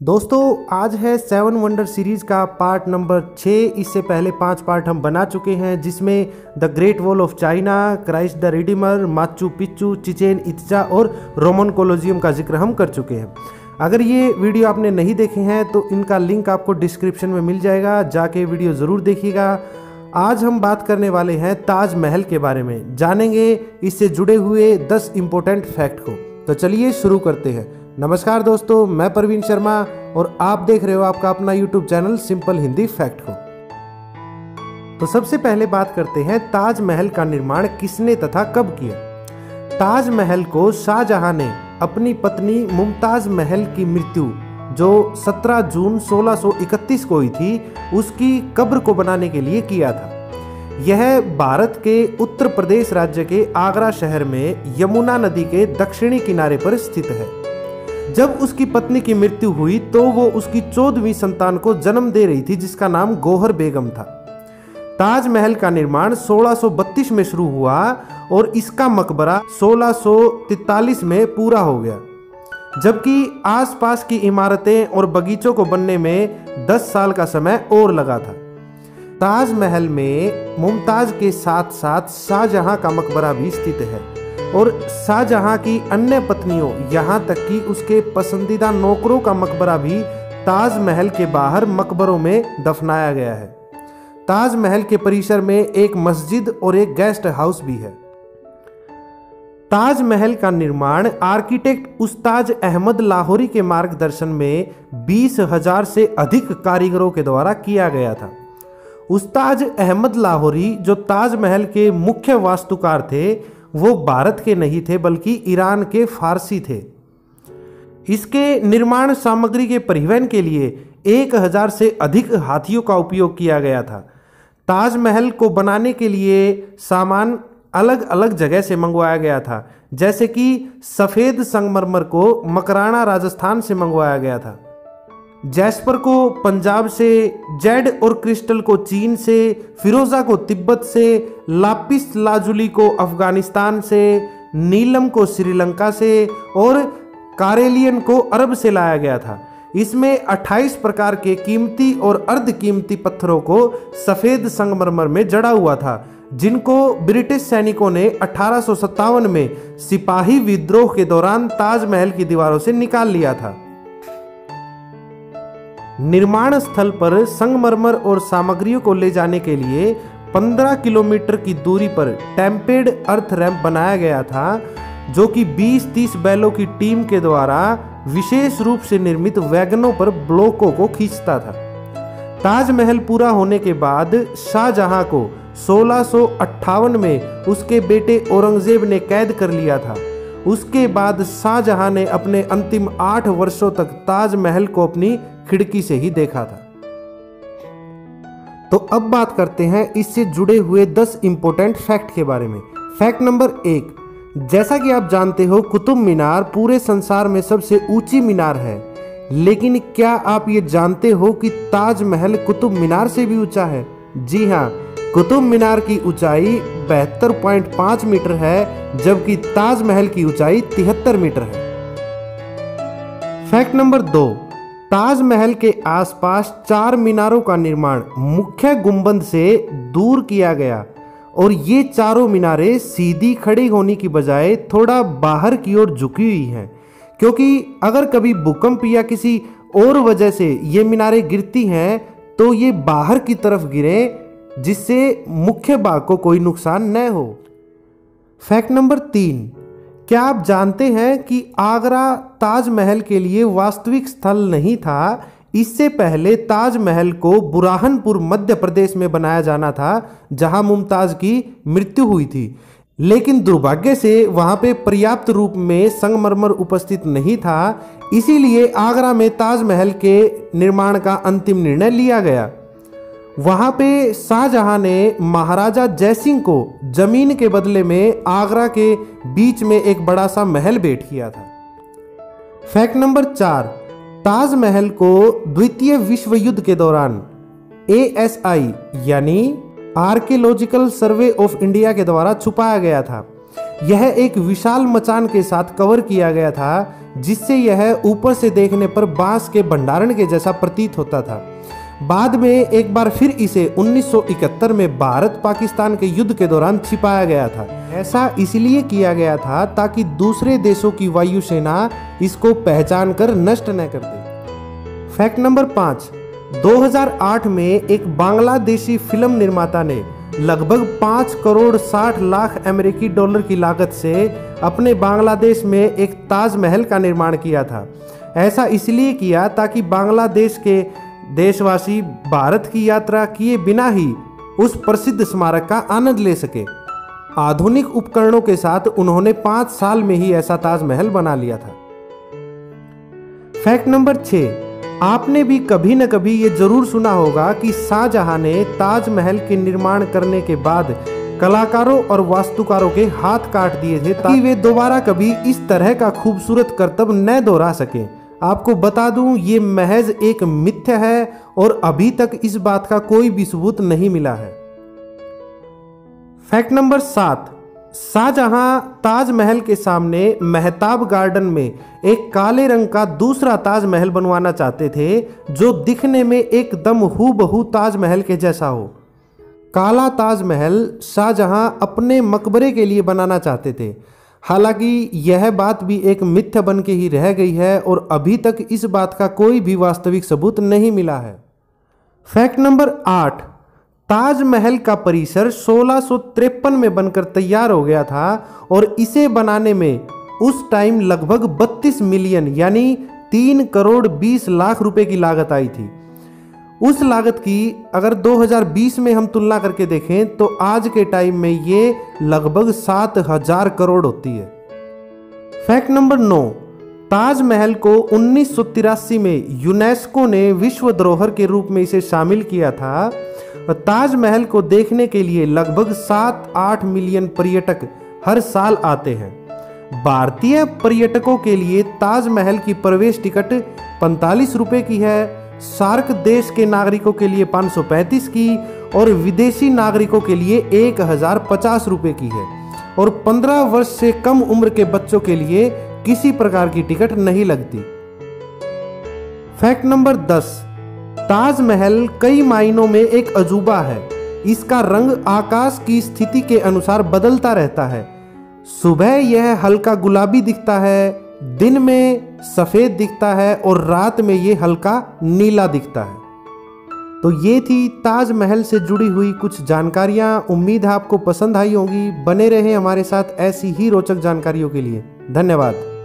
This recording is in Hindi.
दोस्तों, आज है सेवन वंडर सीरीज़ का पार्ट नंबर छः इससे पहले पाँच पार्ट हम बना चुके हैं, जिसमें the Great Wall of China Christ the Redeemer Machu Picchu Chichen Itza और रोमन कोलोजियम का ज़िक्र हम कर चुके हैं। अगर ये वीडियो आपने नहीं देखे हैं तो इनका लिंक आपको डिस्क्रिप्शन में मिल जाएगा, जाके वीडियो ज़रूर देखिएगा। आज हम बात करने वाले हैं ताजमहल के बारे में। जानेंगे इससे जुड़े हुए दस इम्पोर्टेंट फैक्ट को। तो चलिए शुरू करते हैं। नमस्कार दोस्तों, मैं प्रवीण शर्मा और आप देख रहे हो आपका अपना YouTube channel simple Hindi fact को। तो सबसे पहले बात करते हैं ताजमहल का निर्माण किसने तथा कब किया? ताजमहल को शाहजहां ने अपनी पत्नी मुमताज़ महल की मृत्यु, जो 17 जून 1631 को हुई थी, उसकी कब्र को बनाने के लिए किया था। यह भारत के उत्तर प्रदेश राज्य के आगरा शहर में यमुना नदी के दक्षिणी किनारे पर स्थित है। जब उसकी पत्नी की मृत्यु हुई तो वो उसकी चौदहवीं संतान को जन्म दे रही थी, जिसका नाम गोहर बेगम था। ताजमहल का निर्माण 1632 में शुरू हुआ और इसका मकबरा 1643 में पूरा हो गया। जबकि आसपास की इमारतें और बगीचों को बनने में 10 साल का समय और लगा था। ताजमहल में मुमताज़ के साथ साथ शाहजहां का मकबरा भी स्थित है। और शाहजहां की अन्य पत्नियों, यहाँ तक कि उसके पसंदीदा नौकरों का मकबरा भी ताजमहल के बाहर मकबरों में दफनाया गया है। ताजमहल के परिसर में एक मस्जिद और एक गेस्ट हाउस भी है। ताजमहल का निर्माण आर्किटेक्ट उस्ताज अहमद लाहौरी के मार्गदर्शन में बीस हज़ार से अधिक कारीगरों के द्वारा किया गया था। उस्ताज अहमद लाहौरी जो ताजमहल के मुख्य वास्तुकार थे वो भारत के नहीं थे, बल्कि ईरान के फारसी थे। इसके निर्माण सामग्री के परिवहन के लिए एक हज़ार से अधिक हाथियों का उपयोग किया गया था। ताजमहल को बनाने के लिए सामान अलग अलग जगह से मंगवाया गया था, जैसे कि सफ़ेद संगमरमर को मकराना राजस्थान से मंगवाया गया था। जैस्पर को पंजाब से, जेड और क्रिस्टल को चीन से, फिरोजा को तिब्बत से, लापिस लाजुली को अफ़गानिस्तान से, नीलम को श्रीलंका से और कारेलियन को अरब से लाया गया था। इसमें 28 प्रकार के कीमती और अर्ध कीमती पत्थरों को सफ़ेद संगमरमर में जड़ा हुआ था, जिनको ब्रिटिश सैनिकों ने अठारह सौ सत्तावन में सिपाही विद्रोह के दौरान ताजमहल की दीवारों से निकाल लिया था। निर्माण स्थल पर संगमरमर और सामग्रियों को ले जाने के लिए 15 किलोमीटर की दूरी पर टेम्पेड अर्थ रैंप बनाया गया था, जो कि 20-30 बैलों की टीम के द्वारा विशेष रूप से निर्मित वैगनों पर ब्लॉकों को खींचता था। ताजमहल पूरा होने के बाद शाहजहां को सोलह में उसके बेटे औरंगज़ेब ने कैद कर लिया था। उसके बाद शाहजहां ने अपने अंतिम आठ वर्षों तक ताजमहल को अपनी खिड़की से ही देखा था। तो अब बात करते हैं इससे जुड़े हुए 10 इंपॉर्टेंट फैक्ट के बारे में। फैक्ट नंबर एक, जैसा कि आप जानते हो, कुतुब मीनार पूरे संसार में सबसे ऊँची मीनार है। लेकिन क्या आप ये जानते हो कि ताजमहल कुतुब मीनार से भी ऊँचा है? जी हाँ कुतुब मीनार की ऊंचाई बहत्तर पॉइंट मीटर है, जबकि ताजमहल की ऊंचाई तिहत्तर मीटर है। फैक्ट नंबर दो, ताजमहल के आसपास चार मीनारों का निर्माण मुख्य गुंबद से दूर किया गया, और ये चारों मीनारें सीधी खड़ी होने की बजाय थोड़ा बाहर की ओर झुकी हुई हैं, क्योंकि अगर कभी भूकंप या किसी और वजह से ये मीनारें गिरती हैं तो ये बाहर की तरफ़ गिरे जिससे मुख्य भाग को कोई नुकसान न हो। फैक्ट नंबर तीन, क्या आप जानते हैं कि आगरा ताजमहल के लिए वास्तविक स्थल नहीं था? इससे पहले ताजमहल को बुराहनपुर मध्य प्रदेश में बनाया जाना था, जहाँ मुमताज़ की मृत्यु हुई थी। लेकिन दुर्भाग्य से वहाँ पे पर्याप्त रूप में संगमरमर उपस्थित नहीं था। इसीलिए आगरा में ताजमहल के निर्माण का अंतिम निर्णय लिया गया। वहाँ पे शाहजहां ने महाराजा जयसिंह को ज़मीन के बदले में आगरा के बीच में एक बड़ा सा महल भेंट किया था। फैक्ट नंबर चार ताजमहल को द्वितीय विश्व युद्ध के दौरान ए एस आई यानी आर्कियोलॉजिकल सर्वे ऑफ़ इंडिया के द्वारा छुपाया गया था। यह एक विशाल मचान के साथ कवर किया गया था, जिससे यह ऊपर से देखने पर बाँस के भंडारण के जैसा प्रतीत होता था। बाद में एक बार फिर इसे 1971 में भारत पाकिस्तान के युद्ध के दौरान छिपाया गया था। ऐसा इसलिए किया गया था ताकि दूसरे देशों की वायुसेना इसको पहचान कर नष्ट न कर दे। फैक्ट नंबर पाँच 2008 में एक बांग्लादेशी फ़िल्म निर्माता ने लगभग पाँच करोड़ साठ लाख अमेरिकी डॉलर की लागत से अपने बांग्लादेश में एक ताजमहल का निर्माण किया था। ऐसा इसलिए किया ताकि बांग्लादेश के देशवासी भारत की यात्रा किए बिना ही उस प्रसिद्ध स्मारक का आनंद ले सके। आधुनिक उपकरणों के साथ उन्होंने पाँच साल में ही ऐसा ताजमहल बना लिया था। फैक्ट नंबर छह आपने भी कभी न कभी ये ज़रूर सुना होगा कि शाहजहां ने ताजमहल के निर्माण करने के बाद कलाकारों और वास्तुकारों के हाथ काट दिए थे ताकि वे दोबारा कभी इस तरह का खूबसूरत कर्तव्य न दोहरा सके। आपको बता दूँ, ये महज एक मिथ्य है और अभी तक इस बात का कोई भी सबूत नहीं मिला है। फैक्ट नंबर सात, शाहजहां ताजमहल के सामने मेहताब गार्डन में एक काले रंग का दूसरा ताजमहल बनवाना चाहते थे, जो दिखने में एकदम हु बहू ताजमहल के जैसा हो। काला ताजमहल शाहजहां अपने मकबरे के लिए बनाना चाहते थे हालाँकि यह बात भी एक मिथ्य बन के ही रह गई है और अभी तक इस बात का कोई भी वास्तविक सबूत नहीं मिला है। फैक्ट नंबर आठ, ताजमहल का परिसर सोलह में बनकर तैयार हो गया था और इसे बनाने में उस टाइम लगभग 32 मिलियन यानी तीन करोड़ 20 लाख रुपए की लागत आई थी। उस लागत की अगर 2020 में हम तुलना करके देखें तो आज के टाइम में ये लगभग सात हज़ार करोड़ होती है। फैक्ट नंबर नौ, ताजमहल को उन्नीस सौ तिरासी में यूनेस्को ने विश्व धरोहर के रूप में इसे शामिल किया था। ताजमहल को देखने के लिए लगभग सात आठ मिलियन पर्यटक हर साल आते हैं। भारतीय पर्यटकों के लिए ताजमहल की प्रवेश टिकट पैंतालीस रुपए की है सार्क देश के नागरिकों के लिए 535 की और विदेशी नागरिकों के लिए एक हज़ार पचास की है। और 15 वर्ष से कम उम्र के बच्चों के लिए किसी प्रकार की टिकट नहीं लगती। फैक्ट नंबर 10 ताजमहल कई मायनों में एक अजूबा है। इसका रंग आकाश की स्थिति के अनुसार बदलता रहता है। सुबह यह हल्का गुलाबी दिखता है दिन में सफ़ेद दिखता है और रात में ये हल्का नीला दिखता है। तो ये थी ताजमहल से जुड़ी हुई कुछ जानकारियाँ। उम्मीद है आपको पसंद आई होंगी। बने रहे हमारे साथ ऐसी ही रोचक जानकारियों के लिए। धन्यवाद।